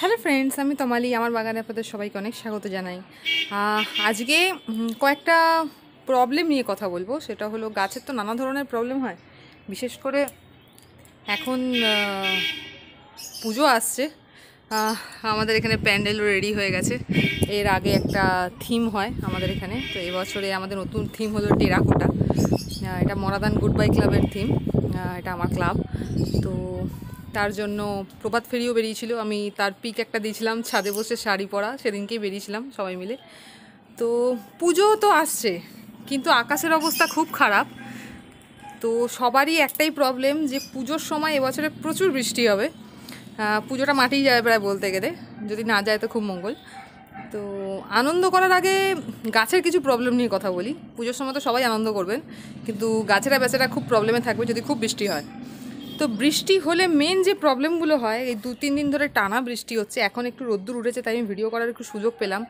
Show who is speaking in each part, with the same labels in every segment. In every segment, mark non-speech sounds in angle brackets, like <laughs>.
Speaker 1: Hello friends আমি তমালি, আমার বাগানে আপনাদের সবাইকে অনেক স্বাগত জানাই। আজকে কয়েকটা প্রবলেম নিয়ে কথা বলব। সেটা হলো, গাছের তো নানা ধরনের প্রবলেম হয়। বিশেষ করে এখন পুজো আসছে। আমাদের এখানে প্যান্ডেলও রেডি হয়ে গেছে। এর আগে একটা থিম হয় আমাদের এখানে। তো এবছরে আমাদের নতুন থিম হলো টেরাকোটা। এটা মরাদান গুড বাই ক্লাবের থিম এটা আমার ক্লাব তো তার জন্য প্রভাত ফেরিও বেরিয়েছিল। আমি তার পিক একটা দিয়েছিলাম, ছাদে বসে শাড়ি পরা, সেদিনকেই বেরিয়েছিলাম সবাই মিলে। তো পুজো তো আসছে, কিন্তু আকাশের অবস্থা খুব খারাপ। তো সবারই একটাই প্রবলেম যে পুজোর সময় এবছরে প্রচুর বৃষ্টি হবে। পুজোটা মাটিই যাবে প্রায় বলতে গেলে, যদি না যায় তো খুব মঙ্গল। তো আনন্দ করার আগে গাছের কিছু প্রবলেম নিয়ে কথা বলি। পুজোর সময় তো সবাই আনন্দ করবেন, কিন্তু গাছেরা বেচারা খুব প্রবলেমে থাকবে যদি খুব বৃষ্টি হয়। তো বৃষ্টি হলে মেন যে প্রবলেমগুলো হয়, এই দু তিন দিন ধরে টানা বৃষ্টি হচ্ছে, এখন একটু রোদ্দুর উঠেছে তাই আমি ভিডিও করার একটু সুযোগ পেলাম।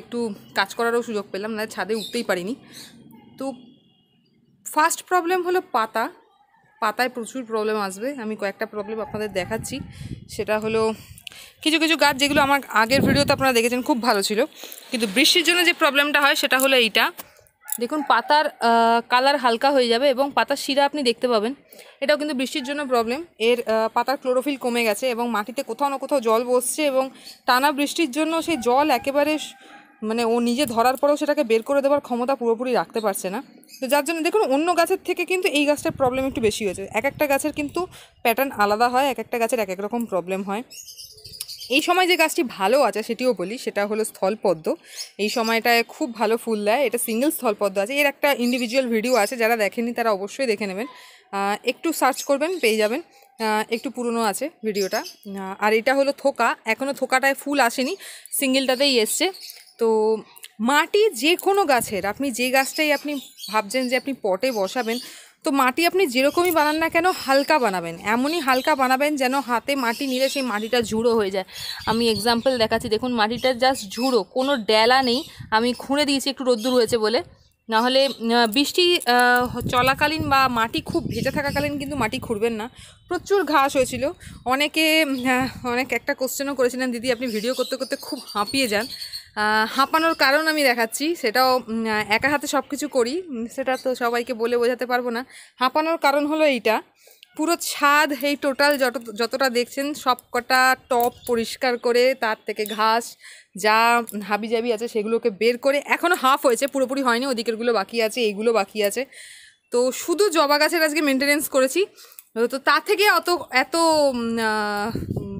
Speaker 1: একটু কাজ করারও সুযোগ পেলাম না ছাদে উঠতেই পারিনি। তো ফার্স্ট প্রবলেম হলো পাতা। পাতায় প্রচুর প্রবলেম আসবে। আমি কয়েকটা প্রবলেম আপনাদের দেখাচ্ছি। সেটা হলো কিছু কিছু গাছ যেগুলো আমার আগের ভিডিওতে আপনারা দেখেছেন, খুব ভালো ছিল। কিন্তু বৃষ্টির জন্য যে প্রবলেমটা হয়, সেটা হলো এইটা। দেখুন, পাতার কালার হালকা হয়ে যাবে এবং পাতার শিরা আপনি দেখতে পাবেন। এটাও কিন্তু বৃষ্টির জন্য প্রবলেম এর পাতার ক্লোরোফিল কমে গেছে এবং মাটিতে কোথাও না কোথাও জল বসছে এবং টানা বৃষ্টির জন্য সেই জল একেবারে মানে ও নিজে ধরার পরেও সেটাকে বের করে দেওয়ার ক্ষমতা পুরোপুরি রাখতে পারছে না। তো যার জন্য দেখুন, অন্য গাছের থেকে কিন্তু এই গাছটার প্রবলেম একটু বেশি হয়েছে। এক একটা গাছের কিন্তু প্যাটার্ন আলাদা হয়, এক একটা গাছের এক এক রকম প্রবলেম হয়। এই সময় যে গাছটি ভালো আছে, সেটিও বলি, সেটা হলো স্থলপদ্ম। এই সময়টায় খুব ভালো ফুল দেয়। এটা সিঙ্গেল স্থলপদ্ম আছে। এর একটা ইন্ডিভিজুয়াল ভিডিও আছে, যারা দেখেনি তারা অবশ্যই দেখে নেবেন। একটু সার্চ করবেন, পেয়ে যাবেন। একটু পুরনো আছে ভিডিওটা আর এটা হলো থোকা। এখনও থোকাটায় ফুল আসেনি। সিঙ্গেলটাতেই এসছে। তো মাটি যে কোনো গাছের, আপনি যে গাছটাই আপনি ভাবছেন যে আপনি পটে বসাবেন তো মাটি আপনি যেরকমই বানান না কেন, হালকা বানাবেন। এমনই হালকা বানাবেন যেন হাতে মাটি নিলে সেই মাটিটা ঝুড়ো হয়ে যায়। আমি এক্সাম্পল দেখাচ্ছি, দেখুন মাটিটা জাস্ট ঝুড়ো, কোনো ডেলা নেই। আমি খুঁড়ে দিয়েছি, একটু রোদ্দুর হয়েছে বলে। নাহলে বৃষ্টি চলাকালীন বা মাটি খুব ভেজে থাকাকালীন কিন্তু মাটি খুঁড়বেন না। প্রচুর ঘাস হয়েছিল। অনেকে অনেক একটা কোশ্চেনও করেছিলেন, দিদি, আপনি ভিডিও করতে করতে খুব হাঁপিয়ে যান। হাঁপানোর কারণ আমি দেখাচ্ছি। সেটাও একা হাতে সব কিছু করি সেটা তো সবাইকে বলে বোঝাতে পারব না। হাঁপানোর কারণ হলো এইটা। পুরো ছাদ, এই টোটাল যত, যতটা দেখছেন সব কটা টপ পরিষ্কার করে, তার থেকে ঘাস, যা হাবিজাবি আছে, সেগুলোকে বের করে এখনও হাফ হয়েছে, পুরোপুরি হয়নি, ওদিকেরগুলো বাকি আছে, এইগুলো বাকি আছে। তো শুধু জবা গাছের আজকে মেনটেনেন্স করেছি। তো তা থেকে অত, এত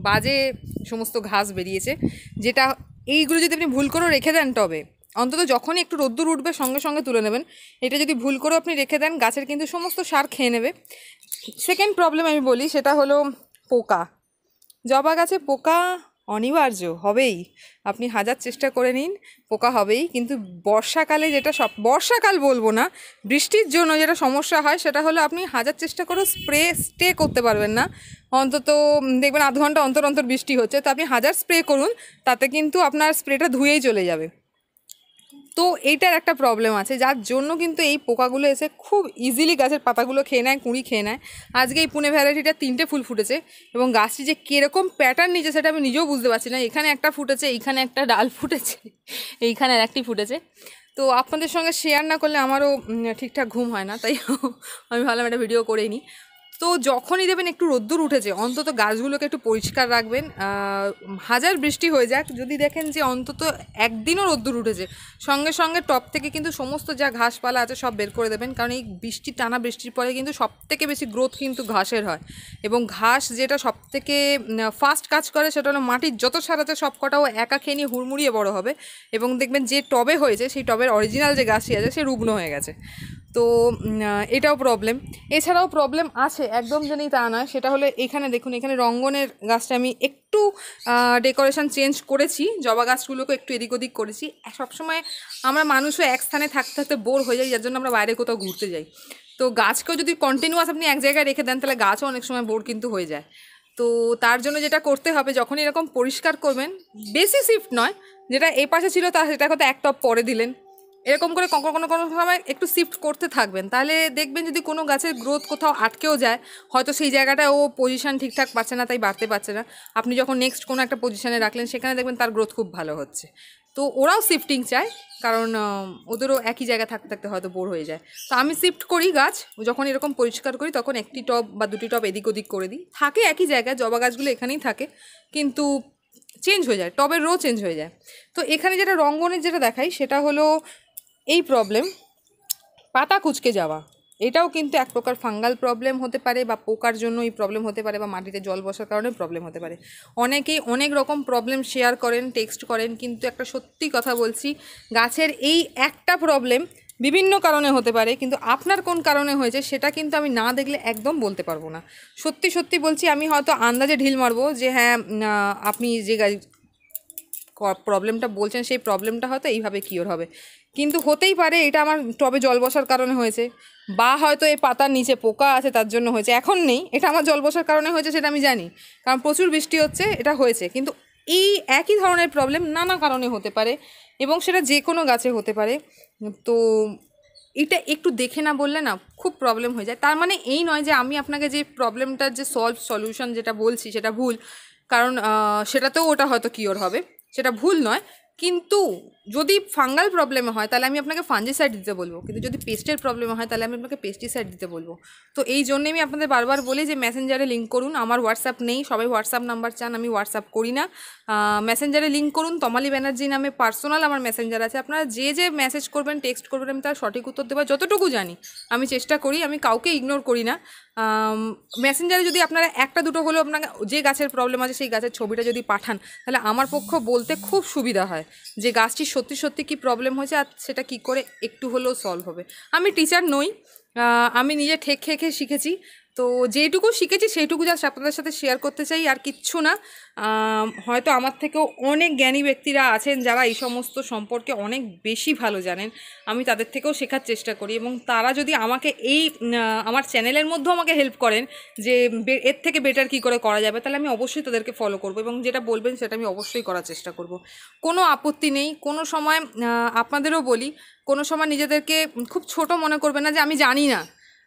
Speaker 1: বাজে সমস্ত ঘাস বেরিয়েছে, যেটা এইগুলো যদি আপনি ভুল করে রেখে দেন তবে, অন্তত যখনই একটু রোদ্দুর উঠবে সঙ্গে সঙ্গে তুলে নেবেন। এটা যদি ভুল করে আপনি রেখে দেন, গাছের কিন্তু সমস্ত সার খেয়ে নেবে। সেকেন্ড প্রবলেম আমি বলি, সেটা হলো পোকা। জবা গাছে পোকা অনিবার্য, হবেই। আপনি হাজার চেষ্টা করে নিন, পোকা হবেই, কিন্তু বর্ষাকালে যেটা সব, বর্ষাকাল বলব না, বৃষ্টির জন্য যেটা সমস্যা হয় সেটা হলো আপনি হাজার চেষ্টা করেও স্প্রে, স্টে করতে পারবেন না। অন্তত দেখবেন আধ ঘণ্টা অন্তর অন্তর বৃষ্টি হচ্ছে, তো আপনি হাজার স্প্রে করুন, তাতে কিন্তু আপনার স্প্রেটা ধুয়েই চলে যাবে। তো এইটার একটা প্রবলেম আছে, যার জন্য কিন্তু এই পোকাগুলো এসে খুব ইজিলি গাছের পাতাগুলো খেয়ে নেয়, কুঁড়ি খেয়ে নেয়। আজকে এই পুনে ভ্যারাইটিটা তিনটে ফুল ফুটেছে এবং গাছটি যে কীরকম প্যাটার্ন নিচে সেটা আমি নিজেও বুঝতে পারছি না। এখানে একটা ফুটেছে, এইখানে একটা ডাল ফুটেছে, এইখানে আর একটি ফুটেছে। তো আপনাদের সঙ্গে শেয়ার না করলে আমারও ঠিকঠাক ঘুম হয় না, তাই আমি ভাবলাম একটা ভিডিও করেই নিই। তো যখনই দেবেন একটু রোদ্দুর উঠেছে, অন্তত গাছগুলোকে একটু পরিষ্কার রাখবেন। হাজার বৃষ্টি হয়ে যাক, যদি দেখেন যে অন্তত একদিনও রোদ্দুর উঠেছে, সঙ্গে সঙ্গে টপ থেকে কিন্তু সমস্ত যা ঘাসপালা আছে সব বের করে দেবেন, কারণ এই বৃষ্টি টানা বৃষ্টির পরে কিন্তু সব থেকে বেশি গ্রোথ কিন্তু ঘাসের হয়। এবং ঘাস যেটা সব থেকে ফাস্ট কাজ করে সেটা হলো মাটির যত সার আছে সব কটাও একা খেয়ে নিয়ে হুড়মুড়িয়ে বড় হবে। এবং দেখবেন যে টবে হয়েছে, সেই টবের অরিজিনাল যে গাছটি আছে, সে রুগ্ন হয়ে গেছে। তো এটাও প্রবলেম এছাড়াও প্রবলেম আছে, একদম জানি তা নয়, সেটা হলো এখানে দেখুন, এখানে রঙ্গনের গাছটা আমি একটু ডেকোরেশন চেঞ্জ করেছি, জবা গাছগুলোকে একটু এদিক ওদিক করেছি। সবসময় আমরা মানুষও এক স্থানে থাকতে থাকতে বোর হয়ে যাই, যার জন্য আমরা বাইরে কোথাও ঘুরতে যাই। তো গাছকেও যদি কন্টিনিউয়াস আপনি এক জায়গায় রেখে দেন, তাহলে গাছও অনেক সময় বোর কিন্তু হয়ে যায়। তো তার জন্য যেটা করতে হবে যখন এরকম পরিষ্কার করবেন, বেশি শিফট নয়, যেটা এই পাশে ছিল তা সেটা হয়তো এক টপ পরে দিলেন। এরকম করে কখনো কোনো কোনো সময় একটু শিফট করতে থাকবেন। তাহলে দেখবেন যদি কোনো গাছের গ্রোথ কোথাও আটকেও যায়, হয়তো সেই জায়গাটায় ও পজিশন ঠিকঠাক পাচ্ছে না, তাই বাড়তে পারছে না। আপনি যখন নেক্সট কোনো একটা পজিশানে রাখলেন, সেখানে দেখবেন তার গ্রোথ খুব ভালো হচ্ছে। তো ওরাও শিফটিং চায়, কারণ ওদেরও একই জায়গায় থাকতে থাকতে হয়তো বোর হয়ে যায়। তো আমি শিফট করি গাছ, যখন এরকম পরিষ্কার করি, তখন একটি টব বা দুটি টব এদিক ওদিক করে দিই। থাকে একই জায়গায়, জবা গাছগুলো এখানেই থাকে, কিন্তু চেঞ্জ হয়ে যায়, টবের রো চেঞ্জ হয়ে যায়। তো এখানে যেটা রঙ্গনের যেটা দেখাই, সেটা হলো এই প্রবলেম পাতা কুচকে যাওয়া। এটাও কিন্তু এক প্রকার ফাঙ্গাল প্রবলেম হতে পারে বা পোকার জন্য এই প্রবলেম হতে পারে বা মাটিতে জল বসার কারণে প্রবলেম হতে পারে। অনেকেই অনেক রকম প্রবলেম শেয়ার করেন টেক্সট করেন, কিন্তু একটা সত্যি কথা বলছি, গাছের এই একটা প্রবলেম বিভিন্ন কারণে হতে পারে, কিন্তু আপনার কোন কারণে হয়েছে সেটা কিন্তু আমি না দেখলে একদম বলতে পারব না। সত্যি সত্যি বলছি, আমি হয়তো আন্দাজে ঢিল মারবো যে হ্যাঁ আপনি যে প্রবলেমটা বলছেন, সেই প্রবলেমটা হয়তো এইভাবে কিওর হবে। কিন্তু হতেই পারে এটা আমার টবে জল বসার কারণে হয়েছে। বা হয়তো এই পাতার নিচে পোকা আছে, তার জন্য হয়েছে। এখন নেই, এটা আমার জল বসার কারণে হয়েছে সেটা আমি জানি। কারণ প্রচুর বৃষ্টি হচ্ছে, এটা হয়েছে। কিন্তু এই একই ধরনের প্রবলেম নানা কারণে হতে পারে এবং সেটা যে কোনো গাছে হতে পারে। তো এটা একটু দেখে না বললে না খুব প্রবলেম হয়ে যায়। তার মানে এই নয় যে আমি আপনাকে যে প্রবলেমটার যে সলভ সলিউশন যেটা বলছি সেটা ভুল। কারণ সেটাতেও ওটা হয়তো কিওর হবে। সেটা ভুল নয়। কিন্তু যদি ফাঙ্গাল প্রবলেমে হয়, তাহলে আমি আপনাকে ফাঞ্জিসাইড দিতে বলব। কিন্তু যদি পেস্টের প্রবলেমে হয়, তাহলে আমি আপনাকে পেস্টিসাইড দিতে বলব। তো এই জন্যে আমি আপনাদের বারবার বলি যে মেসেঞ্জারে লিঙ্ক করুন। আমার হোয়াটসঅ্যাপ নেই, সবাই হোয়াটসঅ্যাপ নাম্বার চান, আমি হোয়াটসঅ্যাপ করি না। মেসেঞ্জারে লিঙ্ক করুন। তমালি ব্যানার্জি নামে পার্সোনাল আমার মেসেঞ্জার আছে। আপনারা যে যে মেসেজ করবেন টেক্সট করবেন, আমি তার সঠিক উত্তর দেওয়ার যতটুকু জানি, আমি চেষ্টা করি, আমি কাউকে ইগনোর করি না। মেসেঞ্জারে যদি আপনারা একটা, দুটো হলেও আপনাকে যে গাছের প্রবলেম আছে, সেই গাছের ছবিটা যদি পাঠান, তাহলে আমার পক্ষ বলতে খুব সুবিধা হয়। যে গাছটি সত্যি সত্যি কি প্রবলেম হয়েছে আর সেটা কি করে একটু হলেও সলভ হবে। আমি টিচার নই আমি নিজে ঠেক খেয়ে খেয়ে শিখেছি। তো যেইটুকু শিখেছি সেইটুকু জাস্ট আপনাদের সাথে শেয়ার করতে চাই, আর কিচ্ছু না। হয়তো আমার থেকেও অনেক জ্ঞানী ব্যক্তিরা আছেন যারা এই সমস্ত সম্পর্কে অনেক বেশি ভালো জানেন। আমি তাদের থেকেও শেখার চেষ্টা করি এবং তারা যদি আমাকে এই আমার চ্যানেলের মধ্যেও আমাকে হেল্প করেন যে এর থেকে বেটার কি করে করা যাবে, তাহলে আমি অবশ্যই তাদেরকে ফলো করব এবং যেটা বলবেন সেটা আমি অবশ্যই করার চেষ্টা করব। কোনো আপত্তি নেই, কোনো সময় আপনাদেরও বলি, কোনো সময় নিজেদেরকে খুব ছোট মনে করবে না যে আমি জানি না।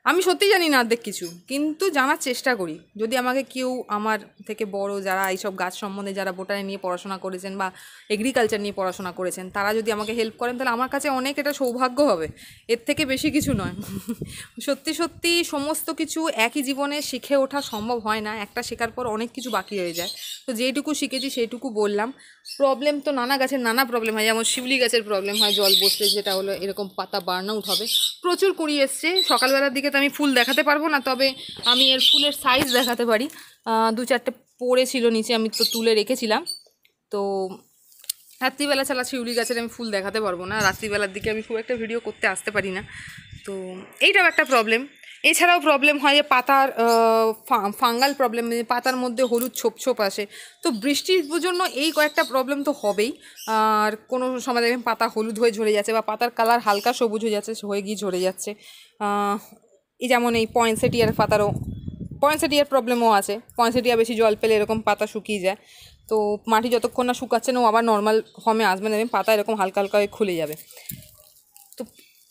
Speaker 1: আমি সত্যি জানি না অর্ধেক কিছু, কিন্তু জানার চেষ্টা করি। যদি আমাকে কেউ আমার থেকে বড় যারা এইসব গাছ সম্বন্ধে যারা বোটানি নিয়ে পড়াশোনা করেছেন বা এগ্রিকালচার নিয়ে পড়াশোনা করেছেন, তারা যদি আমাকে হেল্প করেন, তাহলে আমার কাছে অনেক এটা সৌভাগ্য হবে। এর থেকে বেশি কিছু নয়। সত্যি সত্যি সমস্ত কিছু একই জীবনে শিখে ওঠা সম্ভব হয় না। একটা শেখার পর অনেক কিছু বাকি হয়ে যায়। তো যেইটুকু শিখেছি, সেইটুকু বললাম। প্রবলেম তো নানা গাছের নানা প্রবলেম হয়। যেমন শিউলি গাছের প্রবলেম হয়, জল বসলে যেটা হলো এরকম পাতা বার্ন আউট হবে। প্রচুর কুড়ি এসছে। সকালবেলার দিকে তো আমি ফুল দেখাতে পারব না, তবে আমি এর ফুলের সাইজ দেখাতে পারি। দু চারটে পড়েছিল নিচে, আমি তো তুলে রেখেছিলাম। তো রাত্রিবেলা ছাড়া শিউলি গাছের আমি ফুল দেখাতে পারব না। রাত্রিবেলার দিকে আমি খুব একটা ভিডিও করতে আসতে পারি না। তো এইটাও একটা প্রবলেম এছাড়াও প্রবলেম হয় যে পাতার ফাঙ্গাল প্রবলেম পাতার মধ্যে হলুদ ছোপ ছোপ আসে। তো বৃষ্টির জন্য এই কয়েকটা প্রবলেম তো হবেই। আর কোনো সময় দেখবেন পাতা হলুদ হয়ে ঝরে যাচ্ছে বা পাতার কালার হালকা সবুজ হয়ে যাচ্ছে, হয়ে গিয়ে ঝরে যাচ্ছে। এই যেমন এই পয়েন্সেটিয়ার পাতারও, পয়েন্সেটিয়ার প্রবলেমও আছে। পয়েন্সেটিয়া বেশি জল পেলে এরকম পাতা শুকিয়ে যায়। তো মাটি যতক্ষণ না শুকাচ্ছে না ও আবার নর্মাল ফর্মে আসবে না পাতা এরকম হালকা হালকা খুলে যাবে। তো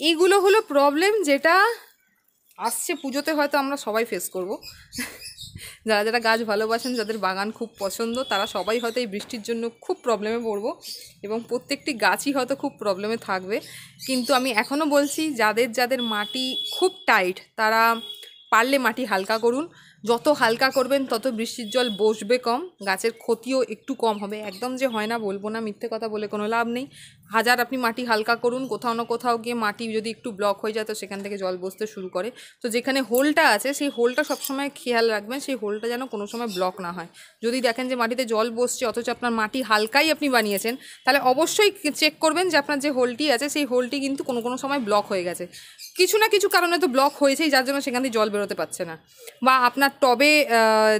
Speaker 1: এইগুলো হলো প্রবলেম যেটা আসছে পুজোতে হয়তো আমরা সবাই ফেস করব। যারা যারা গাছ ভালোবাসেন, যাদের বাগান খুব পছন্দ, তারা সবাই হয়তো এই বৃষ্টির জন্য খুব প্রবলেমে পড়ব এবং প্রত্যেকটি গাছই হয়তো খুব প্রবলেমে থাকবে। কিন্তু আমি এখনও বলছি, যাদের যাদের মাটি খুব টাইট তারা পারলে মাটি হালকা করুন। যত হালকা করবেন, তত বৃষ্টির জল বসবে কম, গাছের ক্ষতিও একটু কম হবে। একদম যে হয় না বলব না, মিথ্যে কথা বলে কোনো লাভ নেই। হাজার আপনি মাটি হালকা করুন, কোথাও না কোথাও গিয়ে মাটি যদি একটু ব্লক হয়ে যায় তো সেখান থেকে জল বসতে শুরু করে। তো যেখানে হোলটা আছে, সেই হোলটা সবসময় খেয়াল রাখবেন, সেই হোলটা যেন কোনো সময় ব্লক না হয়। যদি দেখেন যে মাটিতে জল বসছে, অথচ আপনার মাটি হালকাই আপনি বানিয়েছেন, তাহলে অবশ্যই চেক করবেন যে আপনার যে হোলটি আছে, সেই হোলটি কিন্তু কোনো কোনো সময় ব্লক হয়ে গেছে। কিছু না কিছু কারণে তো ব্লক হয়েছেই, যার জন্য সেখান থেকে জল বেরোতে পারছে না। বা আপনার টবে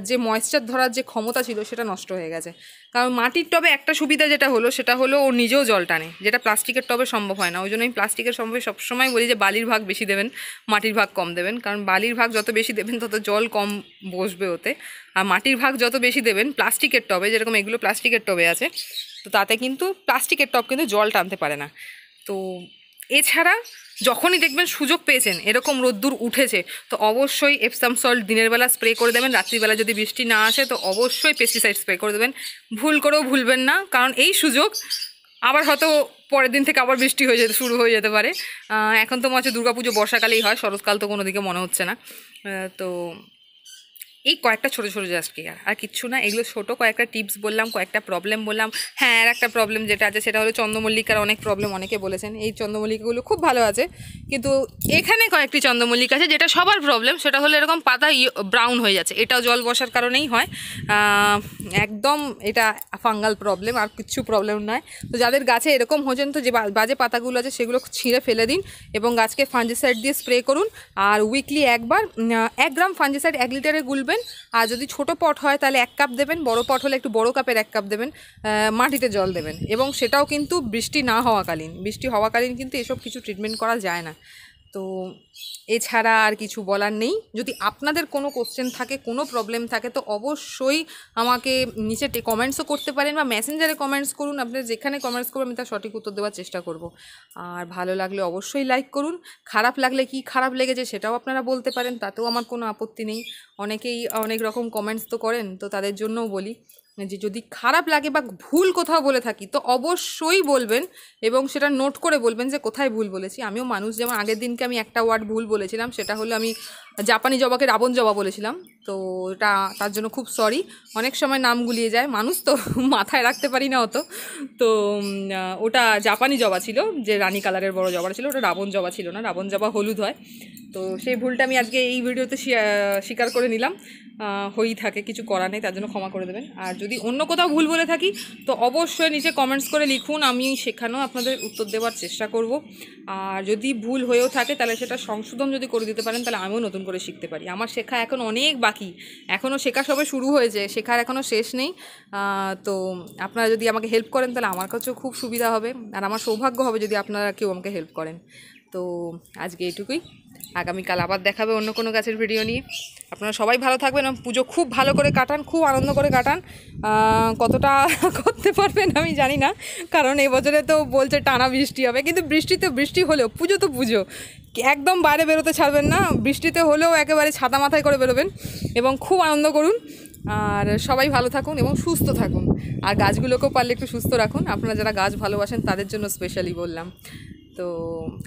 Speaker 1: যে ময়েশ্চার ধরার যে ক্ষমতা ছিল, সেটা নষ্ট হয়ে গেছে। কারণ মাটির টবে একটা সুবিধা যেটা হলো, সেটা হলো ও নিজেও জল টানে। যেটা প্লাস্টিকের টবে সম্ভব হয় না। ওই জন্য আমি প্লাস্টিকের সম্ভবে, সবসময় বলি যে বালির ভাগ বেশি দেবেন, মাটির ভাগ কম দেবেন। কারণ বালির ভাগ যত বেশি দেবেন, তত জল কম বসবে ওতে। আর মাটির ভাগ যত বেশি দেবেন, প্লাস্টিকের টবে, যেরকম এগুলো প্লাস্টিকের টবে আছে, তো তাতে কিন্তু প্লাস্টিকের টব কিন্তু জল টানতে পারে না। তো এছাড়া যখনই দেখবেন সুযোগ পেয়েছেন, এরকম রোদ্দুর উঠেছে, তো অবশ্যই এপসাম সল্ট দিনের বেলা স্প্রে করে দেবেন। রাত্রিবেলা যদি বৃষ্টি না আসে, তো অবশ্যই পেস্টিসাইড স্প্রে করে দেবেন। ভুল করেও ভুলবেন না, কারণ এই সুযোগ আবার হয়তো পরের দিন থেকে আবার বৃষ্টি হয়ে যেতে, শুরু হয়ে যেতে পারে। এখন তো মনে হচ্ছে দুর্গাপুজো বর্ষাকালেই হয়, শরৎকাল তো কোনো দিকে মনে হচ্ছে না। তো এই কয়েকটা ছোটো ছোটো জাস্ট কেয়ার আর কিচ্ছু না, এগুলো ছোটো কয়েকটা টিপস বললাম, কয়েকটা প্রবলেম বললাম। হ্যাঁ আর একটা প্রবলেম যেটা আছে, সেটা হলো চন্দ্রমল্লিকার অনেক প্রবলেম অনেকে বলেছেন। এই চন্দ্রমল্লিকাগুলো খুব ভালো আছে, কিন্তু এখানে কয়েকটি চন্দ্রমল্লিকা আছে যেটা সবার প্রবলেম সেটা হলো এরকম পাতা ব্রাউন হয়ে যাচ্ছে। এটাও জল বসার কারণেই হয়। একদম এটা ফাঙ্গাল প্রবলেম আর কিচ্ছু প্রবলেম নয়। তো যাদের গাছে এরকম হয়েছেন তো যে বাজে পাতাগুলো আছে, সেগুলো ছিঁড়ে ফেলে দিন এবং গাছকে ফাঞ্জিসাইড দিয়ে স্প্রে করুন। আর উইকলি একবার এক গ্রাম ফাঞ্জিসাইড এক লিটারে গুলবেন আর যদি ছোট পট হয়, তাহলে এক কাপ দেবেন। বড় পট হলে একটু বড় কাপের এক কাপ দেবেন। মাটিতে জল দেবেন। এবং সেটাও কিন্তু বৃষ্টি না হওয়াকালীন। বৃষ্টি হওয়াকালীন কিন্তু এসব কিছু ট্রিটমেন্ট করা যায় না। তো এছাড়া আর কিছু বলার নেই। যদি আপনাদের কোনো কোশ্চেন থাকে, কোনো প্রবলেম থাকে, তো অবশ্যই আমাকে নিচে কমেন্টসও করতে পারেন বা মেসেঞ্জারে কমেন্টস করুন। আপনারা যেখানে কমেন্টস করবেন, আমি তার সঠিক উত্তর দেওয়ার চেষ্টা করব। আর ভালো লাগলে অবশ্যই লাইক করুন। খারাপ লাগলে কি খারাপ লেগেছে সেটাও আপনারা বলতে পারেন, তাতেও আমার কোনো আপত্তি নেই। অনেকেই অনেক রকম কমেন্টস তো করেন, তো তাদের জন্যও বলি। যে যদি খারাপ লাগে বা ভুল কোথাও বলে থাকি, তো অবশ্যই বলবেন এবং সেটা নোট করে বলবেন যে কোথায় ভুল বলেছি। আমিও মানুষ, যেমন আগের দিনকে আমি একটা ওয়ার্ড ভুল বলেছিলাম, সেটা হলো আমি জাপানি জবাকে রাবণ জবা বলেছিলাম, তো এটা তার জন্য খুব সরি অনেক সময় নাম গুলিয়ে যায়, মানুষ তো <laughs> মাথায় রাখতে পারি না অত। তো ওটা জাপানি জবা ছিল, যে রানী কালারের বড় জবা ছিল, ওটা রাবণ জবা ছিল না, রাবণ জবা হলুদ হয়। তো সেই ভুলটা আমি আজকে এই ভিডিওতে স্বীকার করে নিলাম। হয়েই থাকে, কিছু করার নেই, তার জন্য ক্ষমা করে দেবেন। আর যদি অন্য কোথাও ভুল বলে থাকি, তো অবশ্যই নিচে কমেন্টস করে লিখুন, আমি সেখানেও আপনাদের উত্তর দেওয়ার চেষ্টা করব। আর যদি ভুল হয়েও থাকে, তাহলে সেটা সংশোধন যদি করে দিতে পারেন, তাহলে আমিও নতুন করে শিখতে পারি। আমার শেখা এখন অনেক বাকি। এখনও শেখা সবে শুরু হয়েছে, শেখার এখনও শেষ নেই। তো আপনারা যদি আমাকে হেল্প করেন, তাহলে আমার কাছেও খুব সুবিধা হবে। আর আমার সৌভাগ্য হবে যদি আপনারা কেউ আমাকে হেল্প করেন। তো আজকে এইটুকুই। আগামীকাল আবার দেখাবে অন্য কোনো গাছের ভিডিও নিয়ে। আপনারা সবাই ভালো থাকবেন এবং পুজো খুব ভালো করে কাটান, খুব আনন্দ করে কাটান। কতটা <laughs> করতে পারবেন আমি জানি না, কারণ এই বছরে তো বলছে টানা বৃষ্টি হবে। কিন্তু বৃষ্টিতে বৃষ্টি হলেও, পুজো তো পুজো। একদম বাইরে বেরোতে ছাড়বেন না, বৃষ্টিতে হলেও একেবারে ছাতা মাথায় করে বেরোবেন এবং খুব আনন্দ করুন। আর সবাই ভালো থাকুন এবং সুস্থ থাকুন। আর গাছগুলোকেও পারলে একটু সুস্থ রাখুন। আপনারা যারা গাছ ভালোবাসেন, তাদের জন্য স্পেশালি বললাম। তো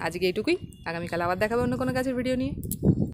Speaker 1: আজকে এইটুকুই। আগামীকাল আবার দেখাবো অন্য কোনো গাছের ভিডিও নিয়ে।